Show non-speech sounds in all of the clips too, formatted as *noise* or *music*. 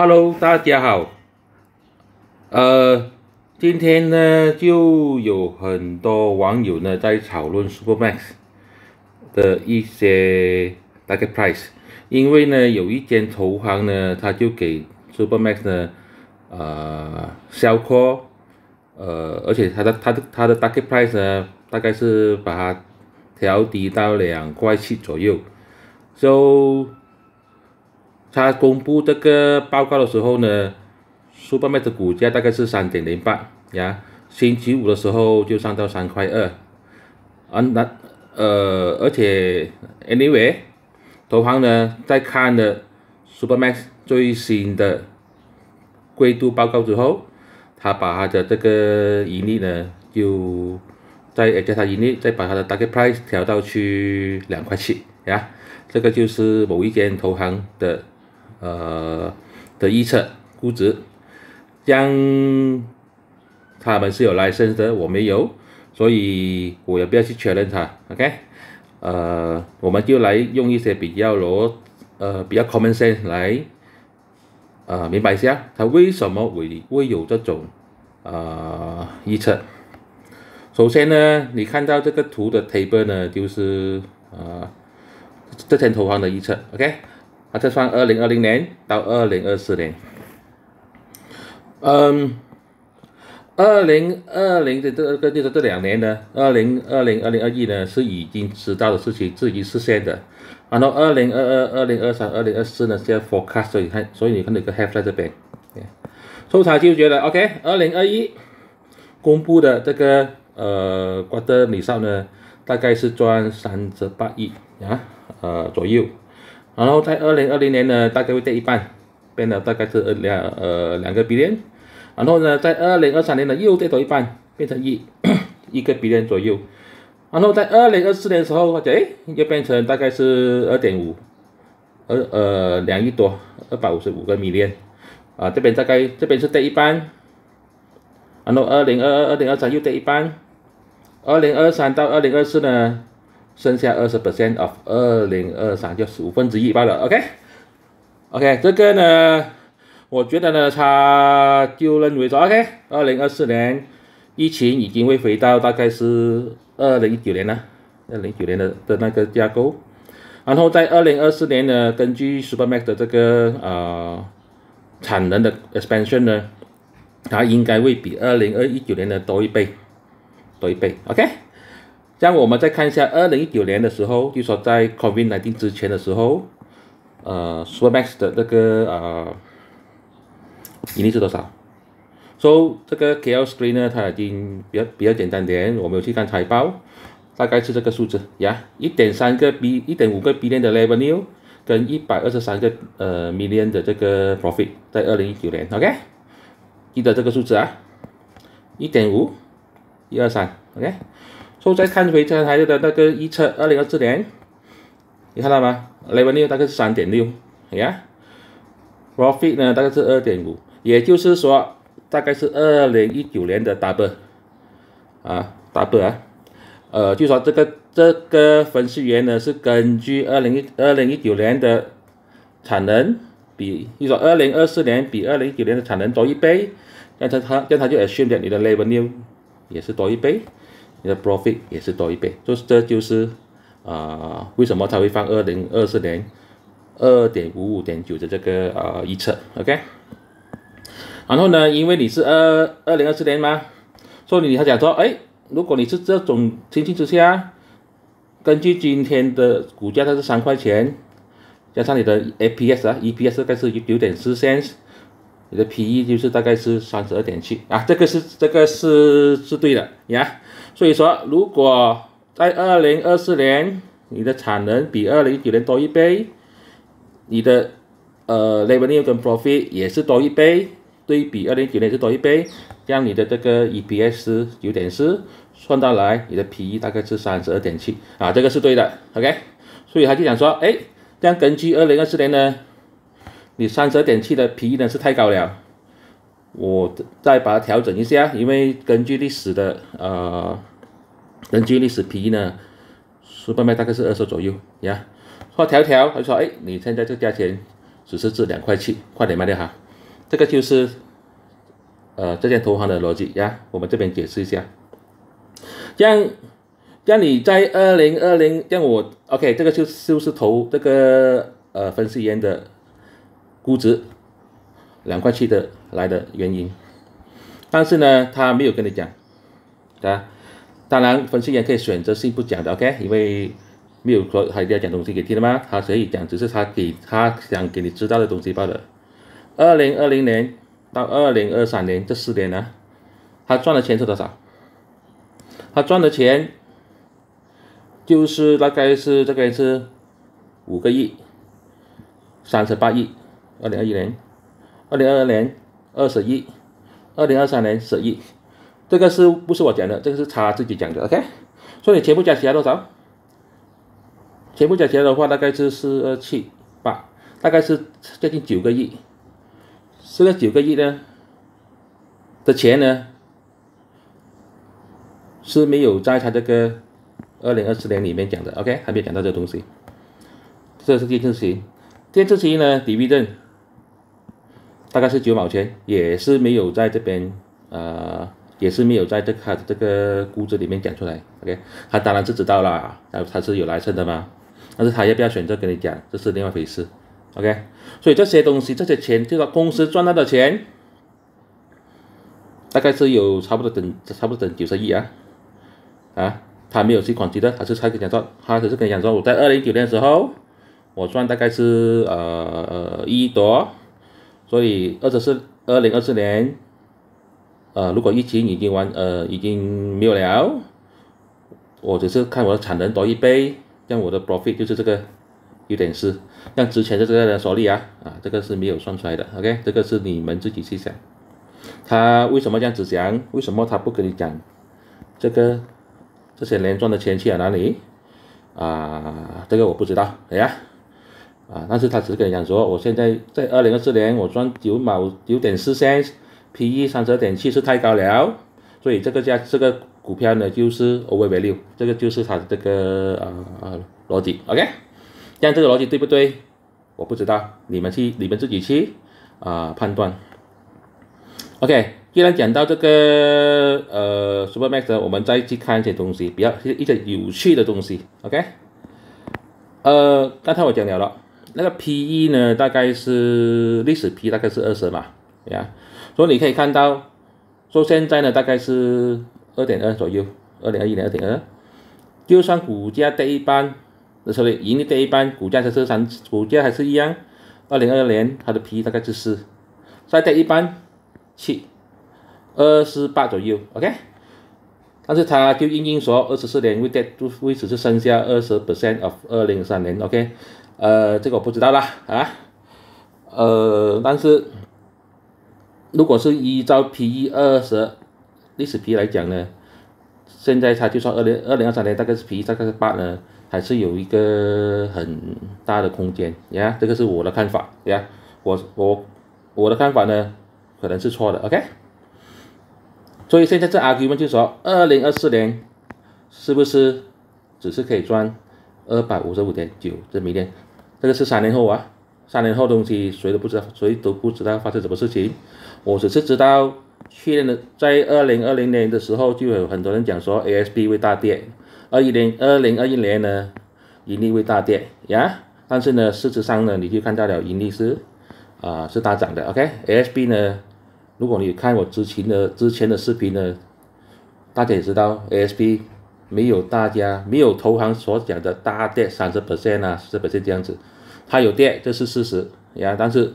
Hello，大家好。呃，今天呢就有很多网友呢在讨论 Supermax 的一些 target price，因为呢有一间投行呢，他就给 Supermax 呢呃，sell call，呃，而且他的他的他的 target price 呢大概是把它调低到两块七左右，so 他公布这个报告的时候呢，Supermax 的股价大概是三点零八呀，星期五的时候就上到三块二，啊那呃而且 anyway，投行呢在看了 Supermax 最新的季度报告之后，他把他的这个盈利呢就再加他盈利，再把他的 target price 调到去两块七呀，这个就是某一间投行的。呃的预测估值，将他们是有 license 的，我没有，所以我也不要去确认它，OK？呃，我们就来用一些比较罗，呃，比较 common sense 来，呃，明白一下它为什么会会有这种呃预测。首先呢，你看到这个图的 table 呢，就是呃这天投行的预测，OK？啊，这算二零二零年到二零二四年。嗯，二零二零的这个就是这两年呢，二零二零、二零二一呢是已经知道的事情，自己实现的。然后二零二二、二零二三、二零二四呢，现在 forecast，所以看，所以你看那个 have 在这边。所以他就觉得 OK，二零二一公布的这个呃，瓜的米少呢，大概是赚三十八亿啊，呃左右。然后在二零二零年呢，大概会跌一半，变得大概是两呃两个 billion。然后呢，在二零二三年呢又跌多一半，变成一 *coughs* 一个 billion 左右。然后在二零二四年的时候，或者哎又变成大概是二点五，二呃两亿多，二百五十五个 million。啊，这边大概这边是跌一半。然后二零二二、二零二三又跌一半。二零二三到二零二四呢？剩下二十 percent of 二零二三就是五分之一罢了，OK，OK，这个呢，我觉得呢，他就认为说，OK，二零二四年疫情已经会回到大概是二零一九年了，二零一九年的的那个架构，然后在二零二四年呢，根据 Supermax 的这个啊产能的 expansion 呢，它应该会比二零二一九年的多一倍，多一倍，OK。这样我们再看一下，二零一九年的时候，就说在 COVID-19 之前的时候，呃，Supermax 的那个啊盈利是多少？So 这个 KL Screen 呢，它已经比较比较简单点，我们有去看财报，大概是这个数字呀，一点三个 B，一点五个 billion 的 revenue，跟一百二十三个呃 million 的这个 profit，在二零一九年，OK，记得这个数字啊，一点五，一二三，OK。所以再看回它它的那个预测，二零二四年，你看到吗？Revenue 大概是三点六，呀，Profit 呢大概是二点五，也就是说大概是二零一九年的 double，啊，double 啊，呃，就说这个这个分析员呢是根据二零一二零一九年的产能比，就说二零二四年比二零一九年的产能多一倍，那他他那他就 assume 你的 Revenue 也是多一倍。你的 profit 也是多一倍，就是这就是啊，为什么他会放二零二四年二点五五点九的这个啊预测，OK？然后呢，因为你是二二零二四年嘛，所以你他讲说，哎，如果你是这种情形之下，根据今天的股价它是三块钱，加上你的 APS 啊，EPS 大概是九点四 cents，你的 PE 就是大概是三十二点七啊，这个是这个是是对的呀。所以说，如果在二零二四年你的产能比二零一九年多一倍，你的呃 revenue 跟 profit 也是多一倍，对比二零一九年是多一倍，这样你的这个 EPS 九点四，算到来你的 PE 大概是三十二点七啊，这个是对的，OK。所以他就想说，哎，这样根据二零二四年呢，你三十二点七的 PE 呢是太高了。我再把它调整一下，因为根据历史的呃，根据历史 P 呢，苏半卖大概是二十左右呀。说调调，他说哎，你现在这价钱只是值两块七，快点卖掉哈。这个就是呃这件投行的逻辑呀，我们这边解释一下。这样，这样你在二零二零，这样我 OK，这个就就是投这个呃分析员的估值两块七的来的原因，但是呢，他没有跟你讲，啊，当然分析员可以选择性不讲的，OK，因为没有说他一定要讲东西给听的吗？他可以讲，只是他给他想给你知道的东西罢了。二零二零年到二零二三年这四年呢，他赚的钱是多少？他赚的钱就是大概是这个是五个亿，三十八亿，二零二一年，二零二二年二十亿，二零二三年十亿，这个是不是我讲的？这个是他自己讲的，OK？所以全部加起来多少？全部加起来的话，大概是四二七八，大概是接近九个亿。这个九个亿呢的钱呢？是没有在他这个二零二四年里面讲的，OK，还没有讲到这个东西。这是电视机，电视机呢，dividend 大概是九毛钱，也是没有在这边，呃，也是没有在这他这个估值里面讲出来，OK，他当然是知道啦，他他是有来生的嘛，但是他要不要选择跟你讲，这是另外一回事，OK，所以这些东西，这些钱，这个公司赚到的钱，大概是有差不多等，差不多等九十亿啊。啊，他没有去管记的，他是他跟你讲说，他只是跟你讲说，我在二零一九年的时候，我赚大概是呃呃一亿多，所以二十四二零二四年，呃，如果疫情已经完呃已经没有了，我只是看我的产能多一倍，像我的 profit 就是这个有点是，像之前的这个人所例啊，啊，这个是没有算出来的，OK，这个是你们自己去想，他为什么这样子讲？为什么他不跟你讲这个？这些年赚的钱去了哪里？啊，这个我不知道，哎呀，啊，但是他只是跟你讲说，我现在在二零二四年我赚九毛九点四三，P/E 三十二点七是太高了，所以这个价这个股票呢就是 overvalue，这个就是它的这个啊逻辑，OK，这样这个逻辑对不对？我不知道，你们去你们自己去啊判断，OK。既然讲到这个呃，Supermax，我们再去看一些东西，比较一些有趣的东西，OK？呃，刚才我讲了了，那个 PE 呢，大概是历史 P 大概是二十嘛，呀，所以你可以看到，说现在呢大概是二点二左右，二点二一年二点二，就算股价跌一半，所以盈利跌一半，股价还是三，股价还是一样，二零二二年它的 PE 大概是四，再跌一半七。二十八左右，OK，但是它就硬硬说二十四年会跌，就会只是剩下二十 percent of 二零三年，OK，呃，这个我不知道啦，啊，呃，但是如果是依照 P/E 二十历史 P 来讲呢，现在它就算二零二零二三年大概是 P/E 大概是八呢，还是有一个很大的空间，呀，这个是我的看法，呀，我我我的看法呢可能是错的，OK。所以现在这 argument 就说，二零二四年是不是只是可以赚二百五十五点九？这明天，这个是三年后啊，三年后东西谁都不知道，谁都不知道发生什么事情。我只是知道去年的在二零二零年的时候，就有很多人讲说 ASP 会大跌，二一年二零二一年呢盈利会大跌呀，但是呢事实上呢你就看到了盈利是啊是大涨的，OK，ASP 呢。如果你看我之前的之前的视频呢，大家也知道，ASP 没有大家没有投行所讲的大跌三十 percent 啊，四十 percent 这样子，它有跌，这是事实呀，但是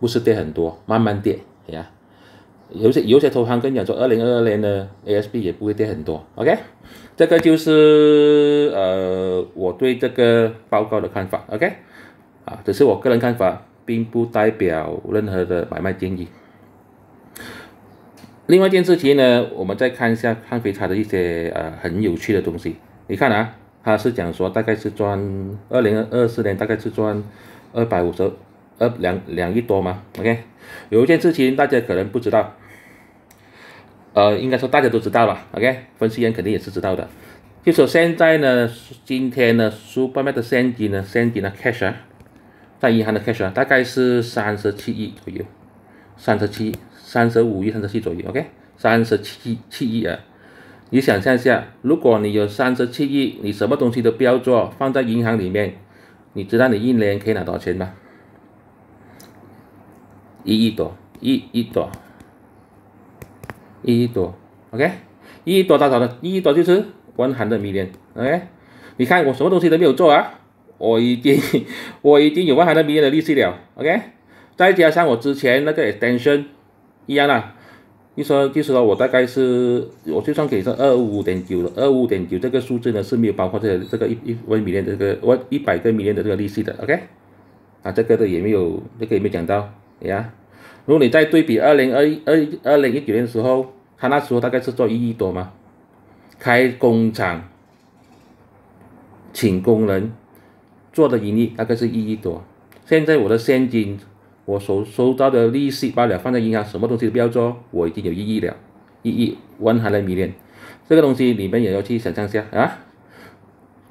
不是跌很多，慢慢跌呀。有些有些投行跟你讲说，二零二二年的，ASP 也不会跌很多，OK，这个就是呃我对这个报告的看法，OK，啊，只是我个人看法，并不代表任何的买卖建议。另外一件事情呢，我们再看一下汉飞它的一些呃很有趣的东西。你看啊，它是讲说大概是赚二零二四年大概是赚二百五十二两两亿多嘛。OK，有一件事情大家可能不知道，呃，应该说大家都知道了。OK，分析员肯定也是知道的。就说现在呢，今天呢，苏巴麦的现金呢，现金的 cash 啊，在银行的 cash 啊，大概是三十七亿左右。三十七、三十五亿、三十七左右，OK，三十七七亿啊！你想象一下，如果你有三十七亿，你什么东西都不要做，放在银行里面，你知道你一年可以拿多少钱吗？一亿多，一亿多，一亿多，OK，一亿多多少呢？一亿多就是万行的米年，OK，你看我什么东西都没有做啊，我已经我已经有万行的米年的利息了，OK，再加上我之前那个 extension 一样啦。就说，就是说我大概是，我就算给是二五点九了，二五点九这个数字呢是没有包括这这个一一万米的这个我一百个米的这个利息的，OK，啊，这个的也没有，这个也没讲到，呀，如果你再对比二零二一二二零一九年的时候，他那时候大概是做一亿多嘛，开工厂，请工人，做的盈利大概是一亿多，现在我的现金。我所收到的利息罢了，放在银行，什么东西都不要做，我已经有意义了，意义 one hundred million，这个东西你们也要去想象一下啊。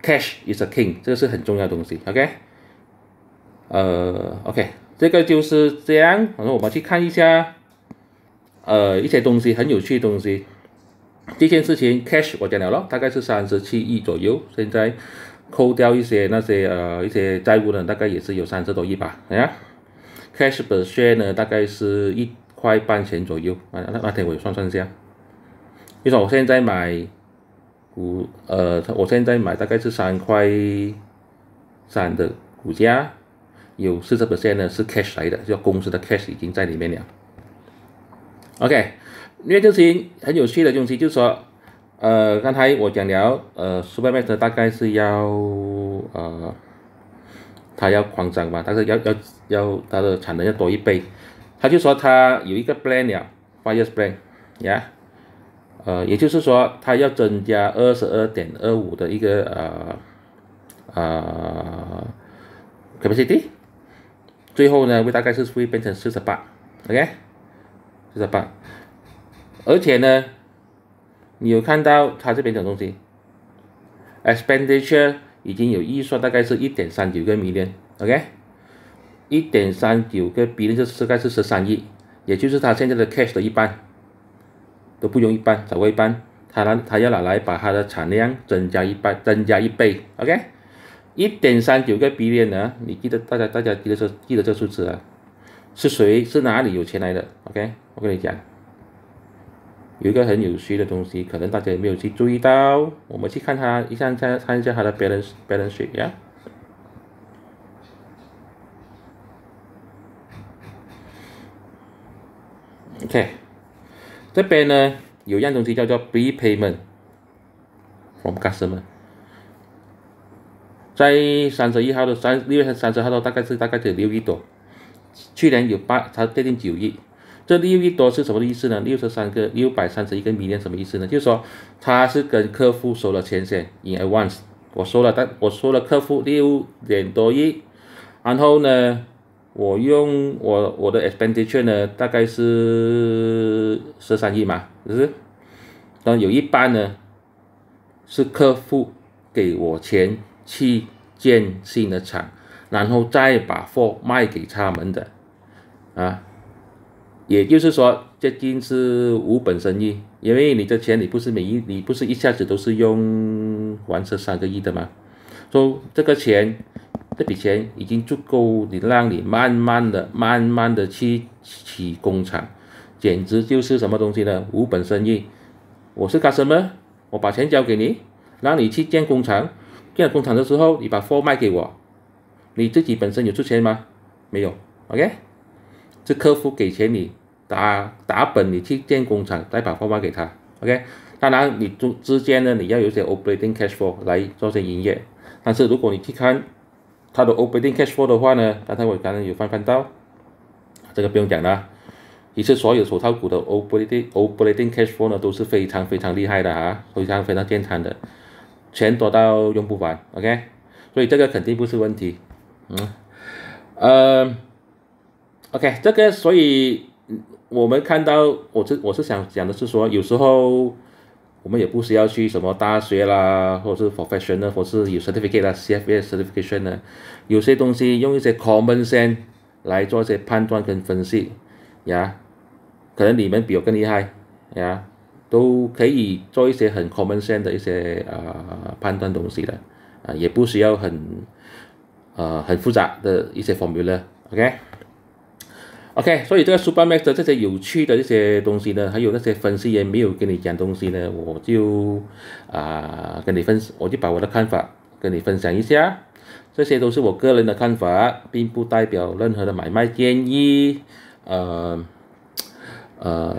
Cash is a king，这个是很重要的东西，OK？呃，OK，这个就是这样。然后我们去看一下，呃，一些东西很有趣的东西。这件事情 cash 我讲了咯，大概是三十七亿左右，现在扣掉一些那些呃一些债务呢，大概也是有三十多亿吧，啊。Cash per share 呢，大概是一块半钱左右啊。那那天我也算算一下，你说我现在买股，呃，我现在买大概是三块三的股价，有四十 percent 呢是 cash 来的，就公司的 cash 已经在里面了。OK，因为这些很有趣的东西，就是说，呃，刚才我讲了，呃，Supermax 大概是要呃。它要扩张嘛，但是要要要它的产能要多一倍，他就说他有一个 plan 了，five years plan，呀，呃，也就是说他要增加二十二点二五的一个呃呃 capacity，最后呢会大概是会变成四十八，OK，四十八，而且呢，你有看到他这边的东西，expenditure。已经有预算，大概是一点三九个 million，OK，一点三九个 billion 就大概是十三亿，也就是他现在的 cash 的一半，都不用一半，少过一半，他拿他要拿来把他的产量增加一半，增加一倍，OK，一点三九个 billion 呢，你记得大家大家记得这记得这数字啊，是谁是哪里有钱来的？OK，我跟你讲。有一个很有趣的东西，可能大家也没有去注意到。我们去看它，一下看看一下它的 balance balance sheet 呀。OK，这边呢有样东西叫做 B payment from customer，在三十一号的三六月三十号的大概是大概是六亿多，去年有八，它接近九亿。这六亿多是什么意思呢？六十三个六百三十一个 million 什么意思呢？就是说他是跟客户收了钱先，in advance，我收了，但我收了客户六点多亿，然后呢，我用我我的 expenditure 呢，大概是十三亿嘛，是不是？然后有一半呢是客户给我钱去建新的厂，然后再把货卖给他们的，啊。也就是说，这近是无本生意，因为你的钱你不是每一你不是一下子都是用完这三个亿的嘛，说这个钱，这笔钱已经足够你让你慢慢的、慢慢的去起工厂，简直就是什么东西呢？无本生意。我是干什么？我把钱交给你，让你去建工厂，建工厂的时候你把货卖给我，你自己本身有出钱吗？没有，OK。是客户给钱你打打本，你去建工厂，再把货卖给他，OK。当然你中之间呢，你要有些 operating cash flow 来做些营业。但是如果你去看它的 operating cash flow 的话呢，刚才我刚刚有翻翻到，这个不用讲了。其实所有手套股的 operating operating cash flow 呢都是非常非常厉害的啊，非常非常健康的，钱多到用不完，OK。所以这个肯定不是问题，嗯，呃。OK，这个所以我们看到，我是我是想讲的是说，有时候我们也不需要去什么大学啦，或者是 professional，或是有 certificate 啦，CFA certification 呢，有些东西用一些 common sense 来做一些判断跟分析，呀，可能你们比我更厉害呀，都可以做一些很 common sense 的一些啊判断东西的啊，也不需要很呃很复杂的一些 formula，OK。OK，所以这个 Supermax 的这些有趣的一些东西呢，还有那些分析也没有跟你讲东西呢，我就啊跟你分，我就把我的看法跟你分享一下。这些都是我个人的看法，并不代表任何的买卖建议。呃呃，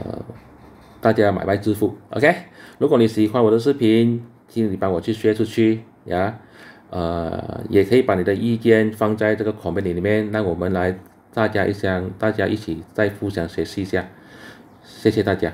大家买卖致富。OK，如果你喜欢我的视频，请你帮我去 share 出去呀。呃，也可以把你的意见放在这个 comment 里面，让我们来。大家一相，大家一起再互相学习一下，谢谢大家。